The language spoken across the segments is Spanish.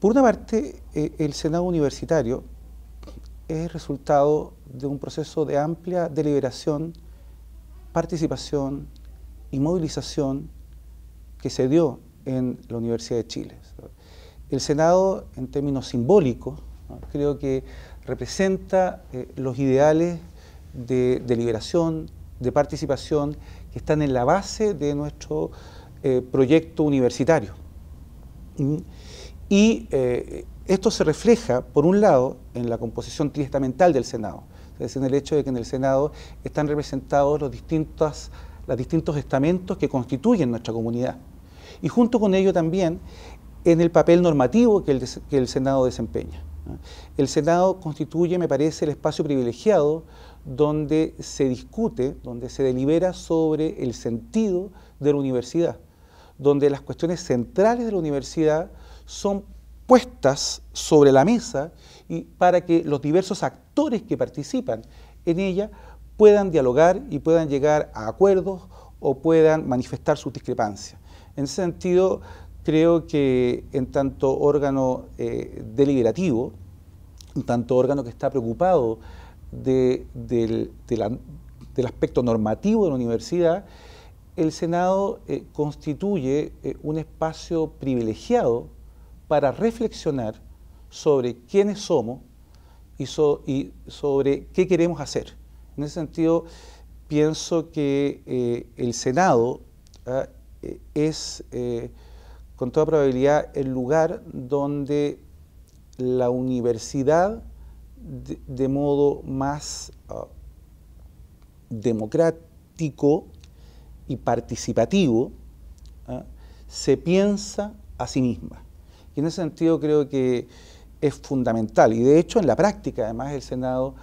Por una parte, eh, el Senado Universitario es resultado de un proceso de amplia deliberación, participación y movilización que se dio en la Universidad de Chile. El Senado, en términos simbólicos, creo que representa eh, los ideales de deliberación, de participación que están en la base de nuestro eh, proyecto universitario. Eh, esto se refleja, por un lado, en la composición triestamental del Senado, es decir, en el hecho de que en el Senado están representados los distintos, los distintos estamentos que constituyen nuestra comunidad. Y junto con ello también en el papel normativo que el Senado desempeña. El Senado constituye, me parece, el espacio privilegiado donde se discute, donde se delibera sobre el sentido de la universidad, donde las cuestiones centrales de la universidad son puestas sobre la mesa y para que los diversos actores que participan en ella puedan dialogar y puedan llegar a acuerdos o puedan manifestar sus discrepancias. En ese sentido, creo que en tanto órgano eh, deliberativo, en tanto órgano que está preocupado del, aspecto normativo de la universidad, el Senado eh, constituye eh, un espacio privilegiado para reflexionar sobre quiénes somos y, sobre qué queremos hacer. En ese sentido, pienso que eh, el Senado ah, eh, es, eh, con toda probabilidad, el lugar donde la universidad, de, modo más ah, democrático y participativo, ah, se piensa a sí misma. Y en ese sentido creo que es fundamental. Y de hecho, en la práctica, además, el Senado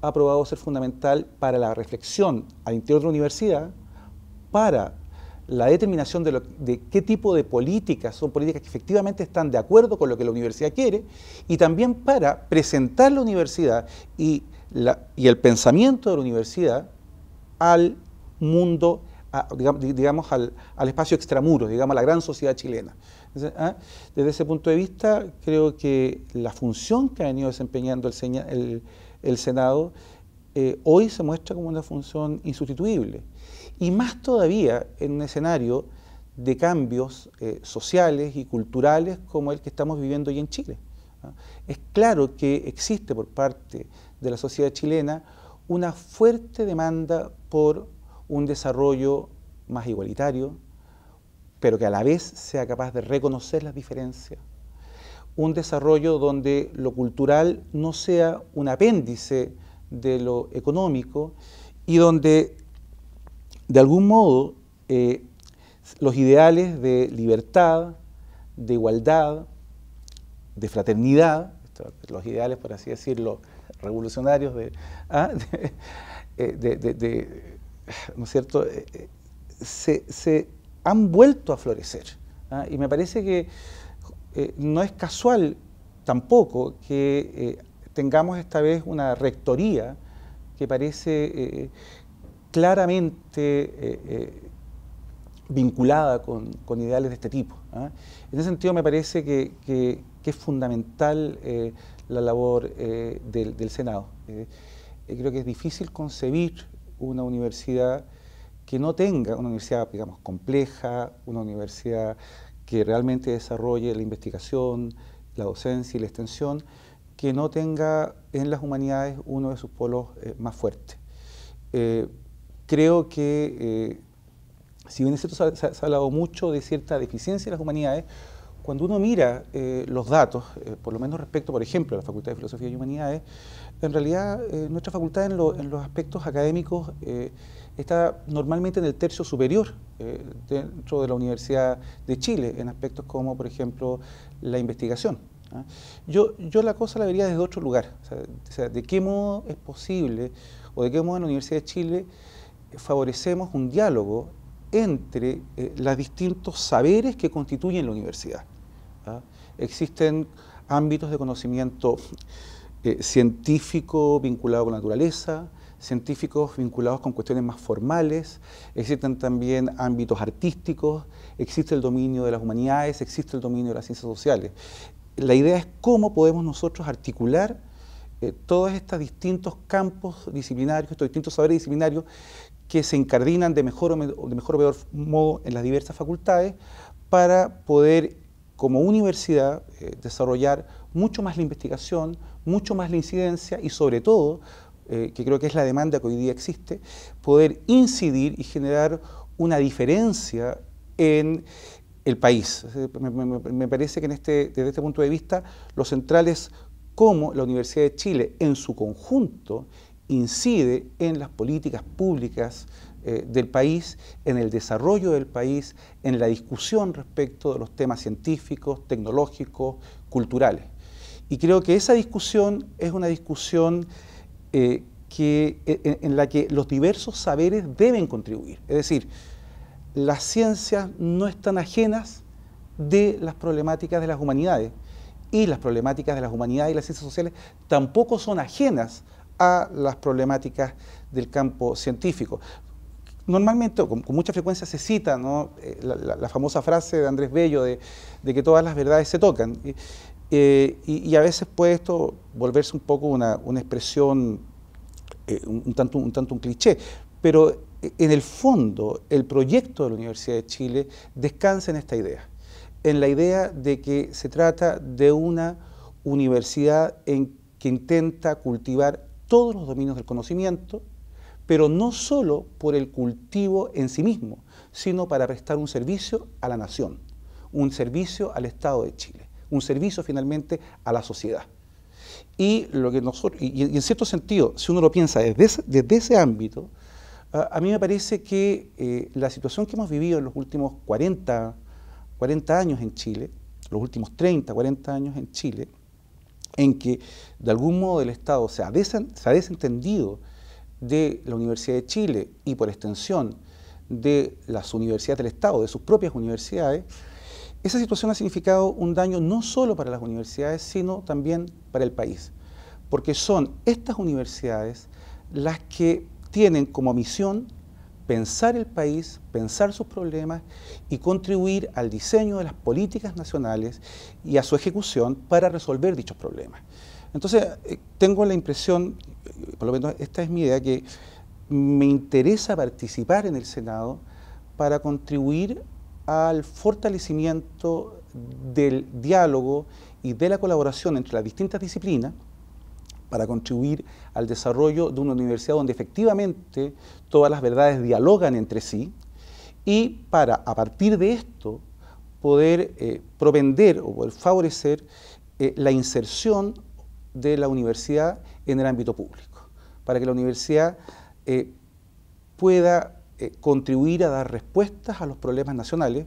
ha aprobado ser fundamental para la reflexión al interior de la universidad, para la determinación de, qué tipo de políticas son políticas que efectivamente están de acuerdo con lo que la universidad quiere, y también para presentar la universidad y, y el pensamiento de la universidad al mundo, digamos, al, al, espacio extramuros, digamos, a la gran sociedad chilena. ¿ah? Desde ese punto de vista, creo que la función que ha venido desempeñando el, el, Senado eh, hoy se muestra como una función insustituible. Y más todavía en un escenario de cambios eh, sociales y culturales como el que estamos viviendo hoy en Chile. ¿ah? Es claro que existe por parte de la sociedad chilena una fuerte demanda por un desarrollo más igualitario, pero que a la vez sea capaz de reconocer las diferencias. Un desarrollo donde lo cultural no sea un apéndice de lo económico y donde de algún modo eh, los ideales de libertad, de igualdad, de fraternidad, los ideales, por así decirlo, revolucionarios de, ¿ah? ¿no es cierto?, eh, se, se han vuelto a florecer. ¿ah? Y me parece que eh, no es casual tampoco que eh, tengamos esta vez una rectoría que parece eh, claramente vinculada con, ideales de este tipo. ¿ah? En ese sentido me parece que, es fundamental la labor del, Senado. creo que es difícil concebir una universidad que no tenga una universidad, digamos, compleja, una universidad que realmente desarrolle la investigación, la docencia y la extensión, que no tenga en las humanidades uno de sus polos eh, más fuertes. Eh, creo que, eh, si bien es cierto, se ha, hablado mucho de cierta deficiencia en las humanidades, cuando uno mira los datos, por lo menos respecto, por ejemplo, a la Facultad de Filosofía y Humanidades, en realidad nuestra facultad en, los aspectos académicos está normalmente en el tercio superior eh, dentro de la Universidad de Chile, en aspectos como, por ejemplo, la investigación. ¿ah? Yo, yo la cosa la vería desde otro lugar, o sea, de qué modo es posible o de qué modo en la Universidad de Chile favorecemos un diálogo entre eh, los distintos saberes que constituyen la universidad. ¿Ah? Existen ámbitos de conocimiento eh, científico vinculado con la naturaleza, científicos vinculados con cuestiones más formales, existen también ámbitos artísticos, existe el dominio de las humanidades, existe el dominio de las ciencias sociales. la idea es cómo podemos nosotros articular eh, todos estos distintos campos disciplinarios, estos distintos saberes disciplinarios que se incardinan de mejor de mejor o peor modo en las diversas facultades para poder, como universidad, eh, desarrollar mucho más la investigación, mucho más la incidencia y sobre todo, eh, que creo que es la demanda que hoy día existe, poder incidir y generar una diferencia en el país. Me, parece que en este, desde este punto de vista lo central es cómo la Universidad de Chile en su conjunto incide en las políticas públicas eh, del país, en el desarrollo del país, en la discusión respecto de los temas científicos, tecnológicos, culturales. Y creo que esa discusión es una discusión eh, que, en, en la que los diversos saberes deben contribuir. Es decir, las ciencias no están ajenas de las problemáticas de las humanidades y las problemáticas de las humanidades y las ciencias sociales tampoco son ajenas a las problemáticas del campo científico. Normalmente, con, mucha frecuencia se cita eh, la, famosa frase de Andrés Bello de, que todas las verdades se tocan. Eh, y, a veces puede esto volverse un poco una, expresión eh, un, tanto, un tanto un cliché, pero en el fondo el proyecto de la Universidad de Chile descansa en esta idea, en la idea de que se trata de una universidad en que intenta cultivar todos los dominios del conocimiento, pero no solo por el cultivo en sí mismo, sino para prestar un servicio a la nación, un servicio al Estado de Chile, un servicio finalmente a la sociedad. Y, lo que nosotros, y, en cierto sentido, si uno lo piensa desde ese ámbito, a, mí me parece que eh, la situación que hemos vivido en los últimos 40, 40 años en Chile, los últimos 30, 40 años en Chile, en que de algún modo el Estado se ha, desentendido de la Universidad de Chile y por extensión de las universidades del Estado, de sus propias universidades, esa situación ha significado un daño no solo para las universidades, sino también para el país, porque son estas universidades las que tienen como misión pensar el país, pensar sus problemas y contribuir al diseño de las políticas nacionales y a su ejecución para resolver dichos problemas. Entonces, eh, tengo la impresión, por lo menos esta es mi idea, que me interesa participar en el Senado para contribuir al fortalecimiento del diálogo y de la colaboración entre las distintas disciplinas para contribuir al desarrollo de una universidad donde efectivamente todas las verdades dialogan entre sí y para, a partir de esto, poder eh, propender o poder favorecer eh, la inserción de la universidad en el ámbito público, para que la universidad eh, pueda contribuir a dar respuestas a los problemas nacionales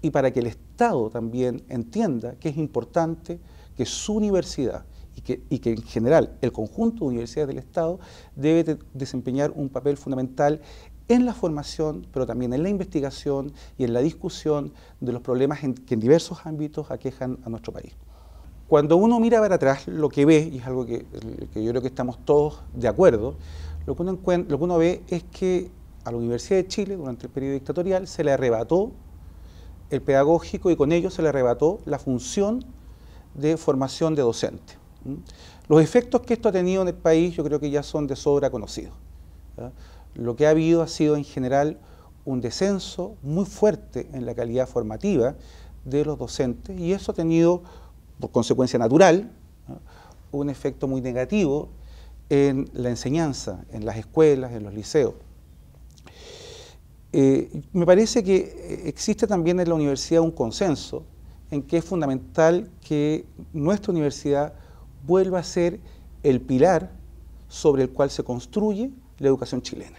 y para que el Estado también entienda que es importante que su universidad y que, en general el conjunto de universidades del Estado debe desempeñar un papel fundamental en la formación, pero también en la investigación y en la discusión de los problemas que en diversos ámbitos aquejan a nuestro país. Cuando uno mira para atrás, lo que ve, y es algo que, yo creo que estamos todos de acuerdo, lo que, uno lo que uno ve es que a la Universidad de Chile, durante el periodo dictatorial, se le arrebató el pedagógico y con ello se le arrebató la función de formación de docente. Los efectos que esto ha tenido en el país yo creo que ya son de sobra conocidos. Lo que ha habido ha sido en general un descenso muy fuerte en la calidad formativa de los docentes y eso ha tenido, por consecuencia natural, un efecto muy negativo en la enseñanza, en las escuelas, en los liceos. Eh, me parece que existe también en la universidad un consenso en que es fundamental que nuestra universidad vuelva a ser el pilar sobre el cual se construye la educación chilena.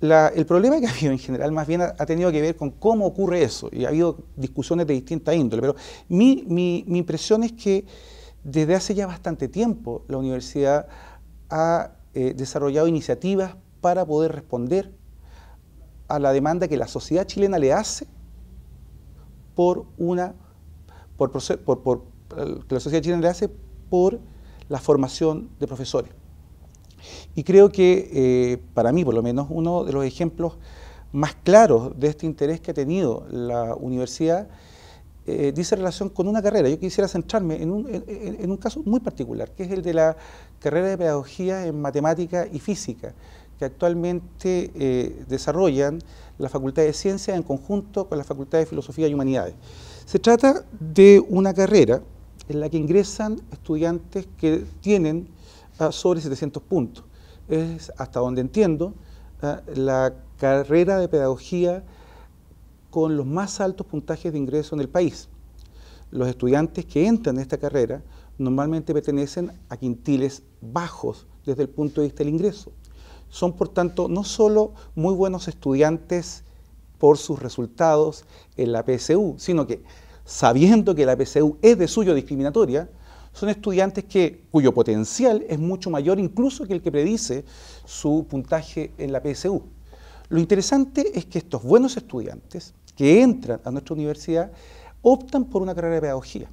El problema que ha habido en general más bien ha, tenido que ver con cómo ocurre eso y ha habido discusiones de distinta índole, pero mi, impresión es que desde hace ya bastante tiempo la universidad ha eh, desarrollado iniciativas para poder responder a la demanda que la sociedad chilena le hace por una por, por, que la sociedad chilena le hace por la formación de profesores. Y creo que, eh, para mí por lo menos, uno de los ejemplos más claros de este interés que ha tenido la universidad eh, dice relación con una carrera. Yo quisiera centrarme en un, en un, caso muy particular, que es el de la carrera de pedagogía en matemática y física, que actualmente eh, desarrollan la Facultad de Ciencias en conjunto con la Facultad de Filosofía y Humanidades. Se trata de una carrera en la que ingresan estudiantes que tienen ah, sobre 700 puntos. Es, hasta donde entiendo, ah, la carrera de pedagogía con los más altos puntajes de ingreso en el país. Los estudiantes que entran en esta carrera normalmente pertenecen a quintiles bajos desde el punto de vista del ingreso. Son, por tanto, no solo muy buenos estudiantes por sus resultados en la PSU, sino que sabiendo que la PSU es de suyo discriminatoria, son estudiantes que, cuyo potencial es mucho mayor incluso que el que predice su puntaje en la PSU. Lo interesante es que estos buenos estudiantes que entran a nuestra universidad optan por una carrera de pedagogía.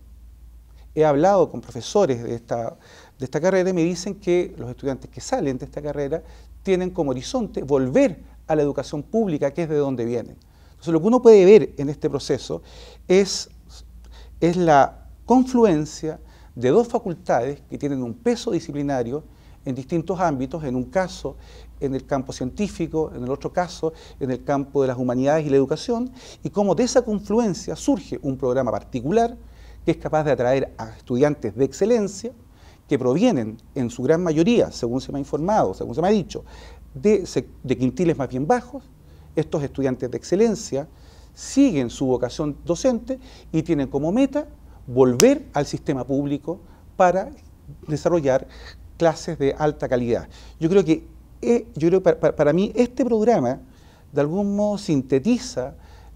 He hablado con profesores de esta, de esta carrera y me dicen que los estudiantes que salen de esta carrera tienen como horizonte volver a la educación pública, que es de donde vienen. Entonces, lo que uno puede ver en este proceso es es la confluencia de dos facultades que tienen un peso disciplinario en distintos ámbitos, en un caso en el campo científico, en el otro caso en el campo de las humanidades y la educación, y cómo de esa confluencia surge un programa particular que es capaz de atraer a estudiantes de excelencia que provienen en su gran mayoría, según se me ha informado, según se me ha dicho, de, de quintiles más bien bajos. Estos estudiantes de excelencia siguen su vocación docente y tienen como meta volver al sistema público para desarrollar clases de alta calidad. Yo creo que, eh, yo creo para, mí este programa de algún modo sintetiza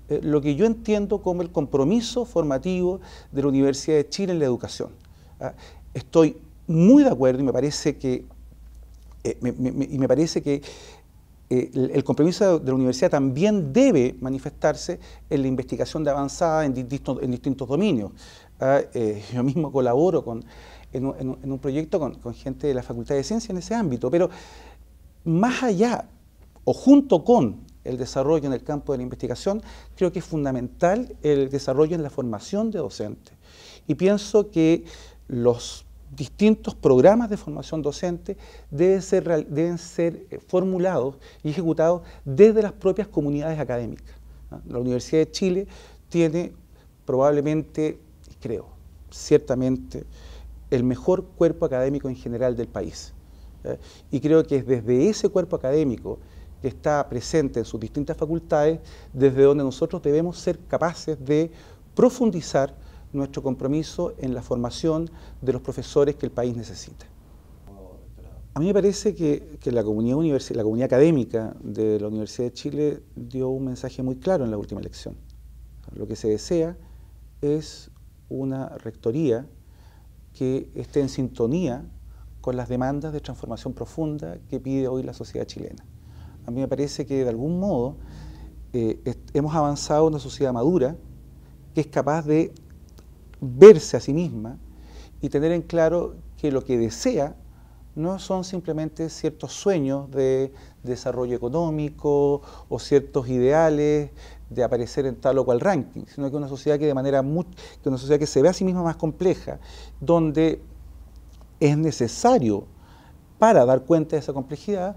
eh, lo que yo entiendo como el compromiso formativo de la Universidad de Chile en la educación. ¿ah? Estoy muy de acuerdo y me parece que, eh, y me parece que el, compromiso de la universidad también debe manifestarse en la investigación de avanzada en distintos dominios. Eh, yo mismo colaboro con, en, un, proyecto con, gente de la Facultad de Ciencias en ese ámbito, pero más allá o junto con el desarrollo en el campo de la investigación, creo que es fundamental el desarrollo en la formación de docentes. Y pienso que los distintos programas de formación docente deben ser, deben ser eh, formulados y ejecutados desde las propias comunidades académicas. La Universidad de Chile tiene probablemente, creo, ciertamente, el mejor cuerpo académico en general del país. Y creo que es desde ese cuerpo académico que está presente en sus distintas facultades, desde donde nosotros debemos ser capaces de profundizar nuestro compromiso en la formación de los profesores que el país necesita. A mí me parece que, la, comunidad la comunidad académica de la Universidad de Chile dio un mensaje muy claro en la última elección. Lo que se desea es una rectoría que esté en sintonía con las demandas de transformación profunda que pide hoy la sociedad chilena. A mí me parece que de algún modo eh, hemos avanzado en una sociedad madura que es capaz de verse a sí misma y tener en claro que lo que desea no son simplemente ciertos sueños de desarrollo económico o ciertos ideales de aparecer en tal o cual ranking, sino que una sociedad que de manera que una sociedad que se ve a sí misma más compleja, donde es necesario para dar cuenta de esa complejidad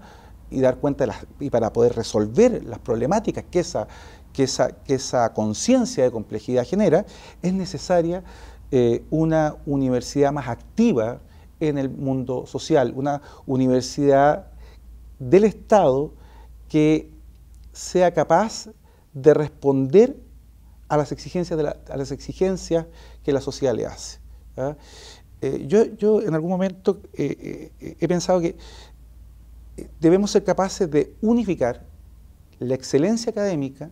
y dar cuenta y para poder resolver las problemáticas que esa que esa, que esa conciencia de complejidad genera, es necesaria eh, una universidad más activa en el mundo social, una universidad del Estado que sea capaz de responder a las exigencias, de a las exigencias que la sociedad le hace. Eh, yo, yo, en algún momento eh, he pensado que debemos ser capaces de unificar la excelencia académica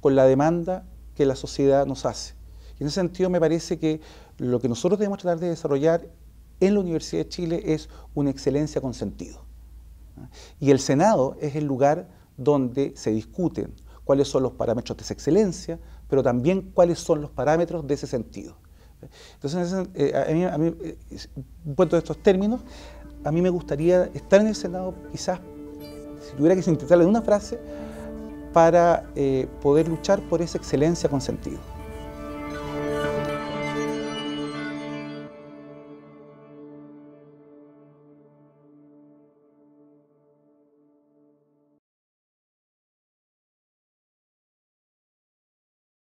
con la demanda que la sociedad nos hace. Y en ese sentido me parece que lo que nosotros debemos tratar de desarrollar en la Universidad de Chile es una excelencia con sentido. Y el Senado es el lugar donde se discuten cuáles son los parámetros de esa excelencia, pero también cuáles son los parámetros de ese sentido. Entonces, eh, a mí, a mí eh, un de estos términos, a mí me gustaría estar en el Senado, quizás, si tuviera que sintetizarlo en una frase, para eh, poder luchar por esa excelencia con sentido.